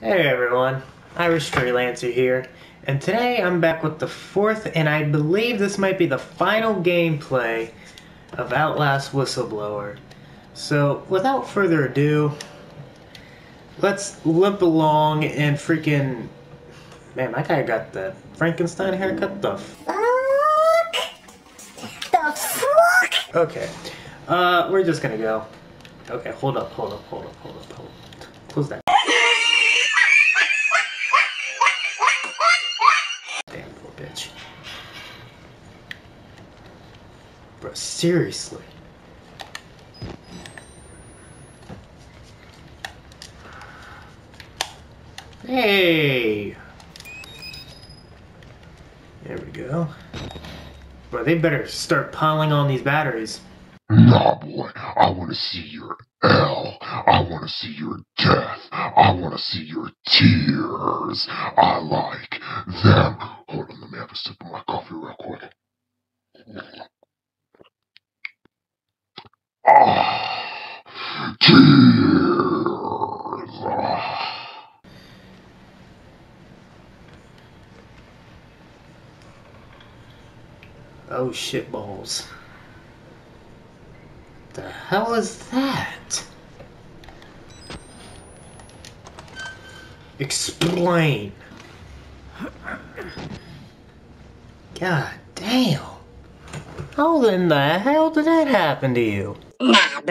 Hey everyone, Irish Freelancer here, and today I'm back with the fourth and I believe this might be the final gameplay of Outlast Whistleblower. So, without further ado, let's limp along and freaking... Man, that guy got the Frankenstein haircut, the Fuck! The fuck? Okay, uh, we're just gonna go. Okay, hold up, hold up, hold up, hold up, hold up. Close that. Damn poor bitch. Bro, seriously. Hey! There we go. Bro, they better start piling on these batteries. Nah, boy, I want to see your L. I want to see your death. I want to see your tears. I like them. Hold on, let me have a sip of my coffee real quick. Ah. Oh shit balls. The hell is that? Explain. God damn. How in the hell did that happen to you?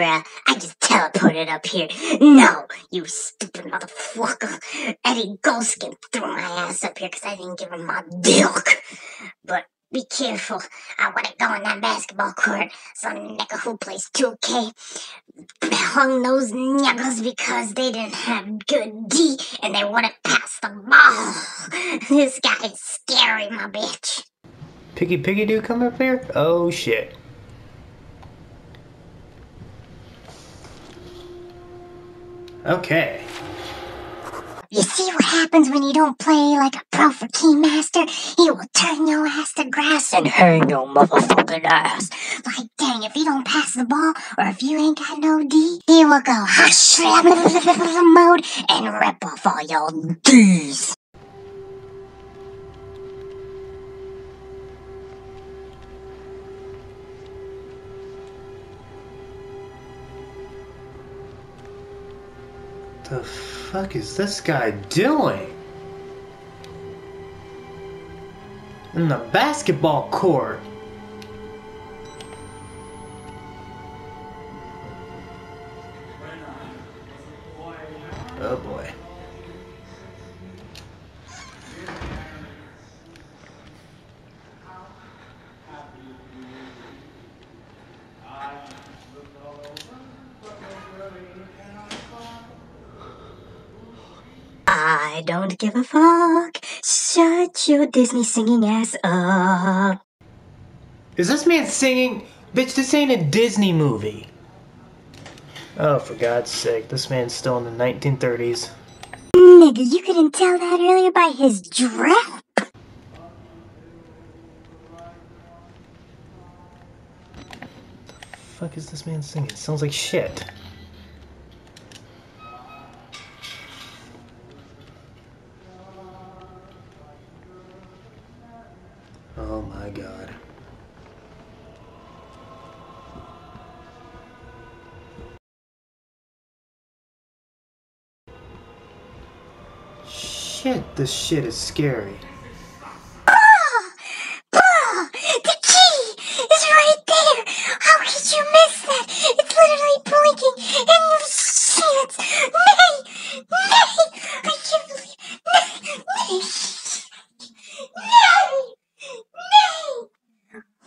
Bruh. I just teleported up here. No, you stupid motherfucker. Eddie Gluskin threw my ass up here because I didn't give him my dick. But be careful. I want to go on that basketball court. Some nigga who plays 2K hung those niggas because they didn't have good D and they wouldn't pass the ball. This guy is scary, my bitch. Piggy Piggy do come up here? Oh shit. Okay. You see what happens when you don't play like a pro for Keymaster? He will turn your ass to grass and hang your motherfucking ass. Like, dang, if you don't pass the ball or if you ain't got no D, he will go hush mode and rip off all your D's. The fuck is this guy doing? In the basketball court. Give a fuck. Shut your Disney singing ass up. Is this man singing? Bitch, this ain't a Disney movie. Oh, for God's sake, this man's still in the 1930s. Nigga, you couldn't tell that earlier by his dress. fuck is this man singing? sounds like shit. Shit, this shit is scary. Bro, the key is right there. How could you miss that? It's literally blinking and you see it. Nay, nay, I can't believe. Nay, nay, nay, nay.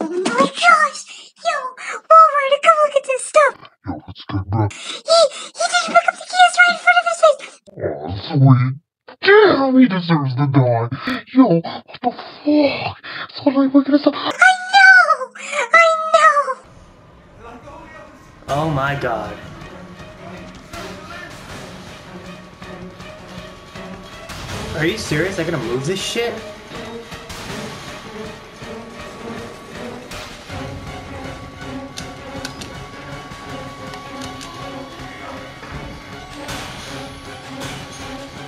Oh my gosh, yo, Walmart, come look at this stuff. Yo, what's good, bro? He, he didn't pick up the keys right in front of his face. Oh, sweet. Damn, he deserves to die. Yo, what the fuck? So, like, we're gonna stop. I know, I know. Oh my god. Are you serious? I gotta move this shit?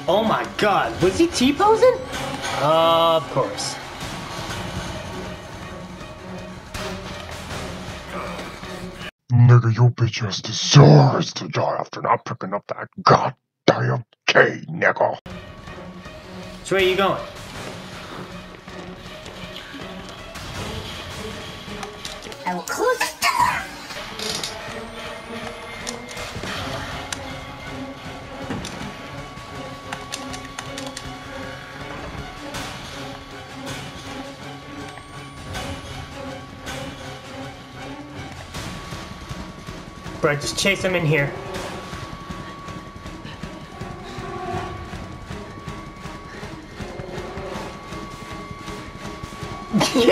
Oh my god, was he T-posing? Uh, of course. Nigga, your bitch ass deserves to die after not picking up that goddamn key, nigga. So where are you going? I will close Bro, just chase him in here. Yo!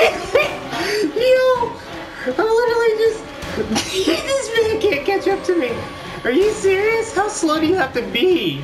I'm literally just. this man can't catch up to me. Are you serious? How slow do you have to be?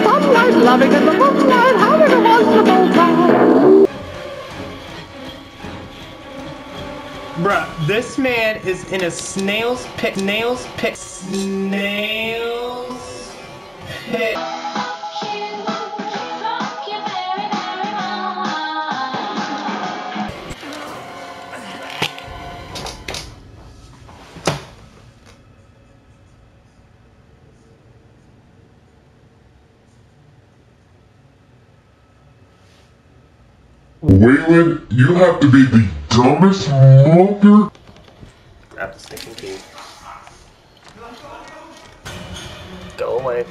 this man is in a snail's pit. Snail's pit. Snail's pit. Waylon, you have to be the dumbest mother. Grab the stinking key. Go away.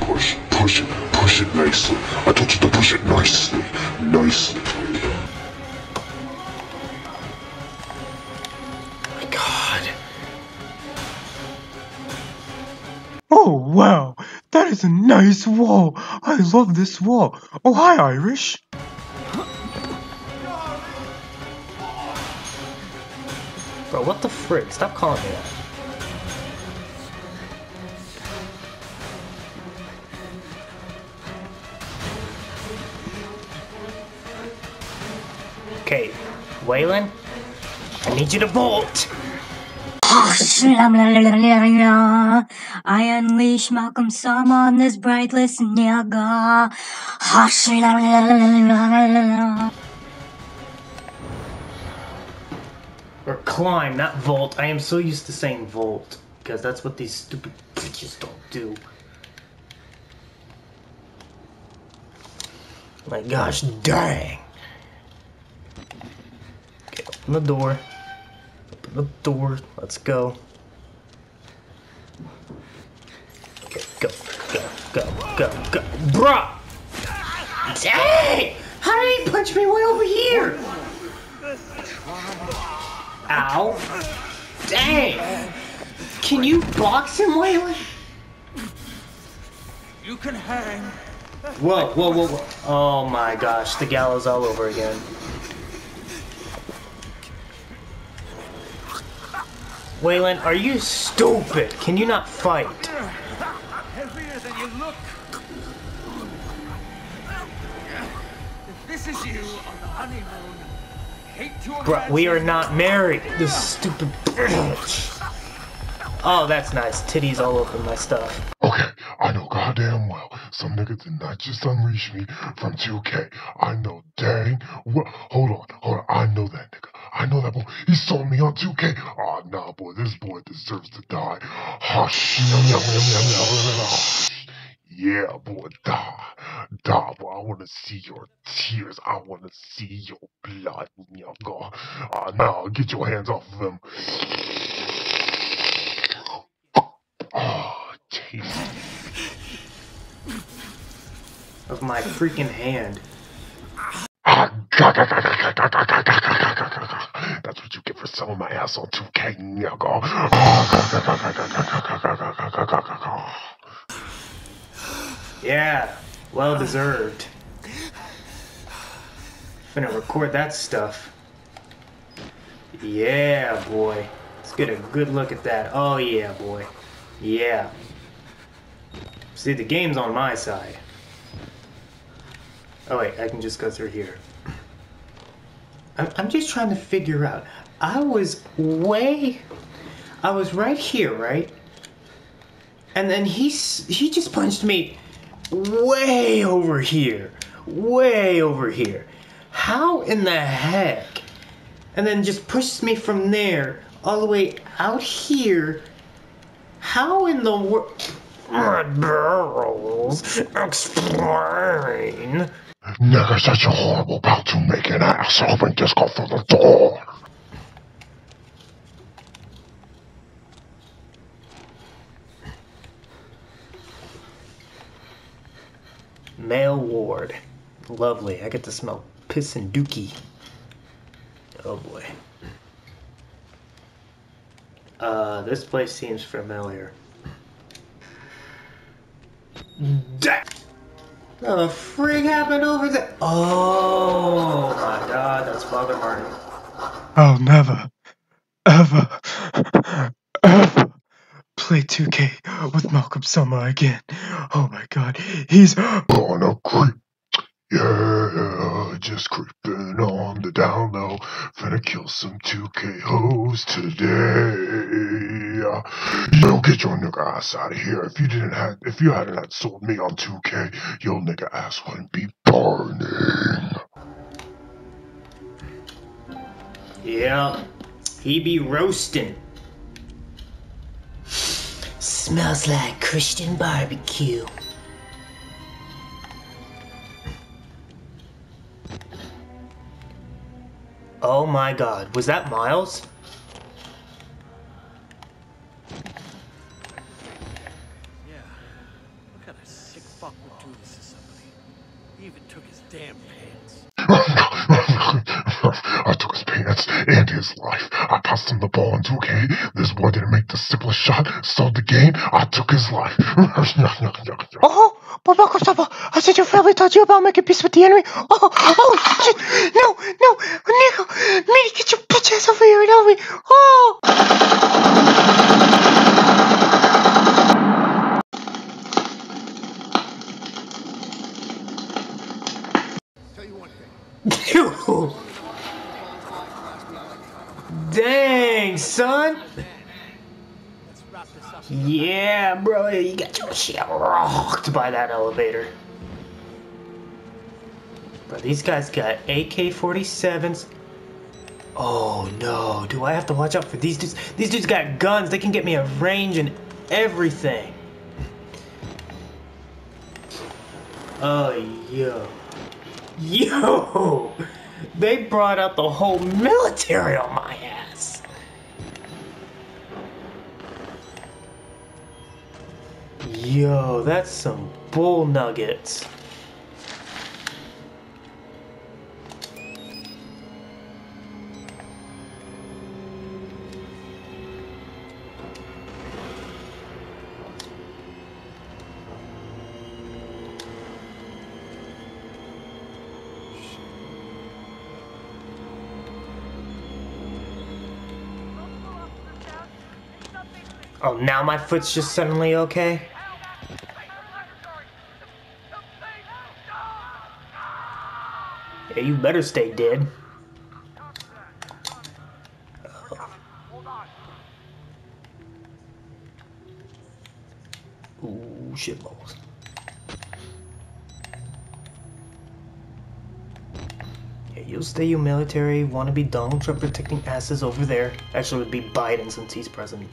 Push, push it, push it nicely. I told you to push it nicely, nicely. my god. Oh wow, that is a nice wall. I love this wall. Oh hi Irish. Bro, what the frick? Stop calling me that. Okay, Waylon, I need you to bolt. I unleash Malcolm Sama on this brightless nigga. Or climb, not vault. I am so used to saying vault because that's what these stupid bitches don't do. My gosh, dang. Okay, open the door. Open the door. Let's go. Okay, go, go, go, go, go. Bruh! Dang! How did he punch me way over here? Ow. Dang! Can you box him, Waylon? You can hang. Whoa, whoa, whoa, whoa. Oh my gosh, the gallows all over again. Waylon, are you stupid? Can you not fight? If you on the honeymoon, Bruh, we are not married. This stupid bitch. Oh, that's nice. Titties all over my stuff. Okay, I know goddamn well some nigga did not just unleash me from 2K. I know dang well. Hold on, hold on. I know that nigga. I know that boy. He saw me on 2K. Oh, ah, nah, boy. This boy deserves to die. Ah, Hush. Yeah, boy. da, da, boy. I want to see your tears. I want to see your blood, nigga. Ah, now, get your hands off of him. Oh, taste. Of my freaking hand. That's what you get for selling my ass on 2K, nigga. Yeah, well deserved. I'm Gonna record that stuff. Yeah, boy. Let's get a good look at that. Oh, yeah, boy. Yeah. See, the game's on my side. Oh, wait, I can just go through here. I'm, I'm just trying to figure out. I was way. I was right here, right? And then he he just punched me way over here, way over here. How in the heck? And then just pushes me from there all the way out here. How in the world? Barrels, explain. Nigga, such a horrible about to make an ass. Open just go for the door. Male ward. Lovely. I get to smell piss and dookie. Oh boy. Uh, this place seems familiar. Da- the frig happened over there? Oh my god, that's Father Martin. I'll never, ever, ever play 2K with Malcolm Sama again. Oh my god, he's. Gonna creep. Yeah, just creeping on the down low. Finna kill some 2K hoes today. Yo, get your nigga ass out of here. If you didn't have, if you hadn't had sold me on 2K, your nigga ass wouldn't be burning. Yeah, he be roasting. Smells like Christian barbecue. Oh my god, was that Miles? Yeah. What kind of sick fuck would do this to somebody? He even took his damn pants. I took his pants and his life. I passed him the ball in 2K. This boy didn't make the simplest shot, sold the game. I took his life. Oh, but Malcolm Sama, I said your family taught you about making peace with the enemy. Oh, oh, shit. No, no, Nico, Minnie, get your bitch ass over here and help me. Oh. Dang, son. Let's wrap this son. Yeah, bro, you got your shit rocked by that elevator. Bro, these guys got AK-47s. Oh no, do I have to watch out for these dudes? These dudes got guns. They can get me a range and everything. Oh, yo. Yo! They brought out the whole military on my ass. Yo, that's some bull nuggets. Oh, now my foot's just suddenly okay? Better stay dead. Ooh, shit balls. Yeah, you'll stay you military, wanna be Donald Trump protecting asses over there. Actually, would be Biden since he's president.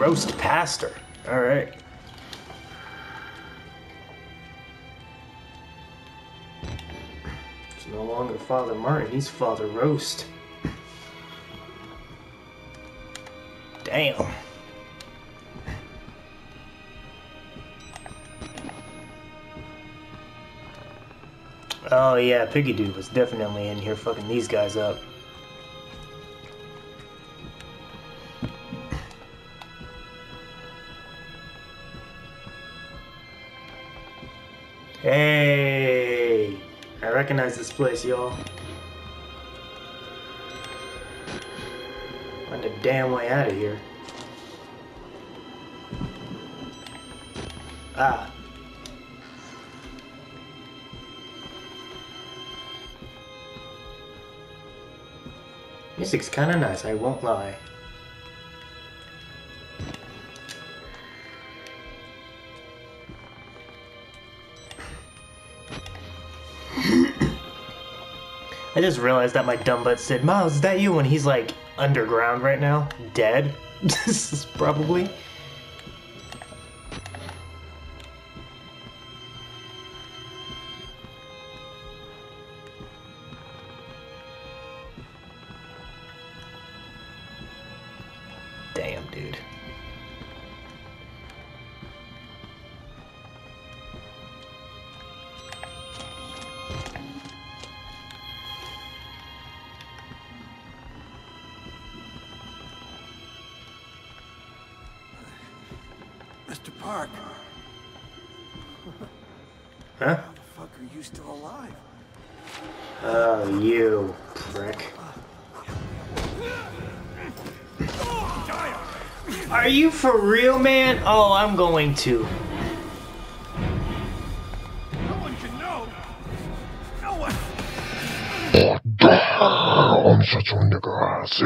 Roast pastor. All right. It's no longer Father Martin, he's Father Roast. Damn. Oh yeah, Piggy Dude was definitely in here fucking these guys up. Hey! I recognize this place, y'all. Find a damn way out of here. Ah. Music's kinda nice, I won't lie. I just realized that my dumb butt said, Miles, is that you? When he's like underground right now, dead. this is probably. Mr. Park, Huh? how the fuck are you still alive? Oh, you prick. Are you for real, man? Oh, I'm going to. No one can know. No one. I'm such a nigger ass.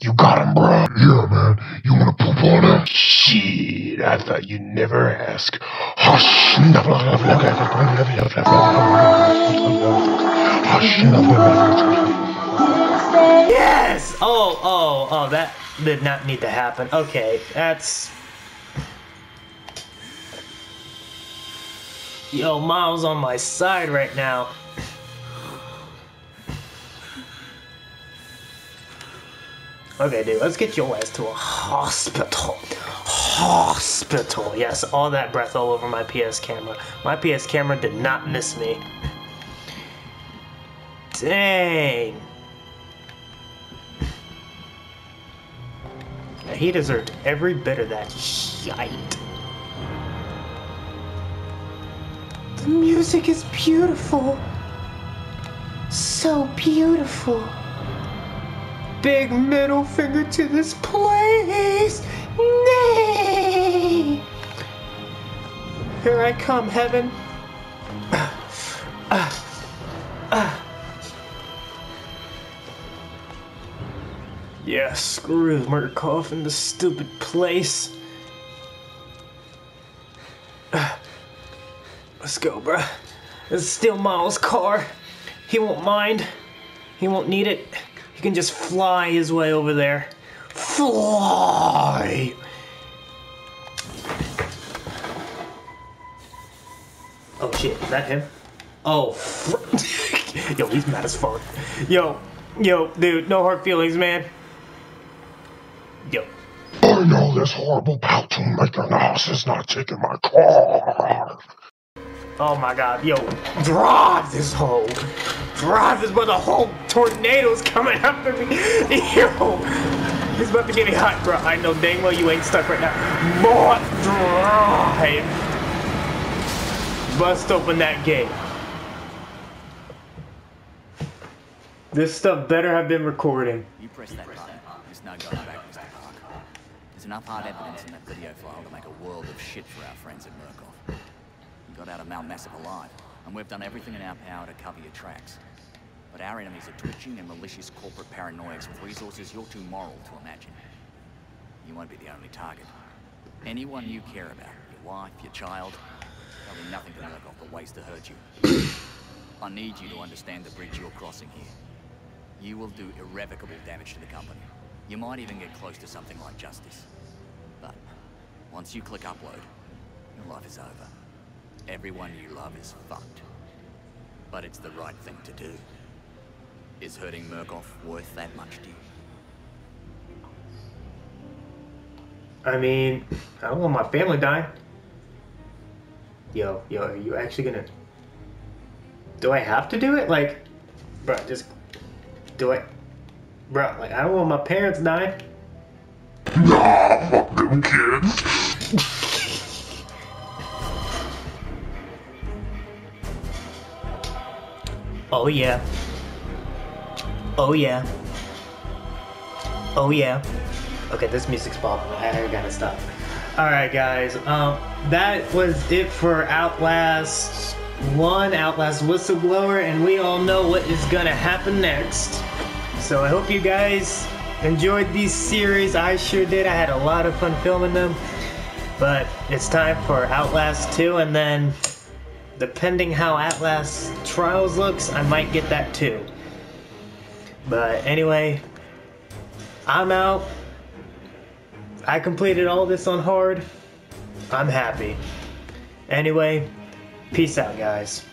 You got him, bro. Yeah, man. You wanna poop on him? Shit, I thought you'd never ask. Yes! Oh, oh, oh, that did not need to happen. Okay, that's. Yo, Miles on my side right now. Okay, dude, let's get your ass to a hospital. Hospital. Yes, all that breath all over my PS camera. My PS camera did not miss me. Dang. He deserved every bit of that shite. The music is beautiful. So beautiful. Big middle finger to this place. Nay. Here I come, heaven. Yeah, screw Murkoff and the stupid place. Let's go, bruh. Is still Miles' car. He won't mind. He won't need it. He can just fly his way over there. Fly! Oh shit, is that him? Oh, fr- yo, he's mad as fuck. Yo, yo, dude, no hard feelings, man. Yo, I know this horrible platoon maker in the house is not taking my car. Oh my god, yo, drive this hole. Drive this but the whole tornado's coming after me. Yo, he's about to get me hot, bro. I know dang well you ain't stuck right now. Boy, drive. Bust open that gate. This stuff better have been recording. You press that button. There's no going back, Mr. Park. There's enough hard evidence in that video file to make a world of shit for our friends at Murkoff. You got out of Mount Massive alive, and we've done everything in our power to cover your tracks. But our enemies are twitching and malicious corporate paranoics with resources you're too moral to imagine. You won't be the only target. Anyone you care about, your wife, your child, be nothing to Murkoff but ways to hurt you. I need you to understand the bridge you're crossing here. You will do irrevocable damage to the company. You might even get close to something like justice. But once you click upload, your life is over. Everyone you love is fucked. But it's the right thing to do. Is hurting Murkoff worth that much to you? I mean, I don't want my family dying. Yo, yo, are you actually gonna... Do I have to do it? Like, bro, just... Do I... Bro, like, I don't want my parents dying. Nah, fuck them kids. Oh yeah. Oh yeah. Oh yeah. Okay, this music's popping. I, I gotta stop. Alright guys, um, that was it for Outlast 1, Outlast Whistleblower, and we all know what is gonna happen next. So I hope you guys enjoyed these series. I sure did. I had a lot of fun filming them. But it's time for Outlast 2, and then depending how Outlast Trials looks, I might get that too. But anyway, I'm out. I completed all this on hard. I'm happy. Anyway, peace out, guys.